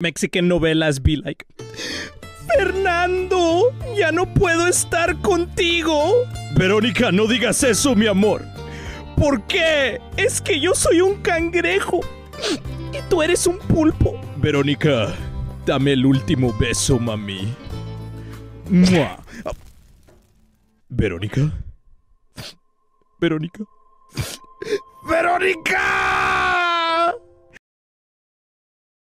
Mexican novelas be like. Fernando, ya no puedo estar contigo. Verónica, no digas eso, mi amor. ¿Por qué? Es que yo soy un cangrejo y tú eres un pulpo. Verónica, dame el último beso, mami. ¡Mua! Verónica. Verónica. Verónica.